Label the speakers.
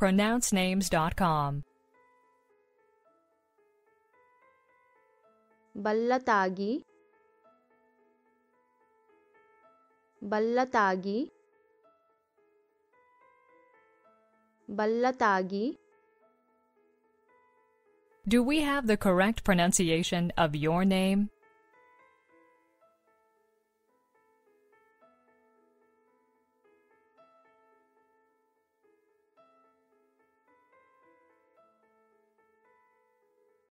Speaker 1: pronouncenames.com.
Speaker 2: ಬಲ್ಲತಾಗಿ ಬಲ್ಲತಾಗಿ ಬಲ್ಲತಾಗಿ
Speaker 1: Do we have the correct pronunciation of your name?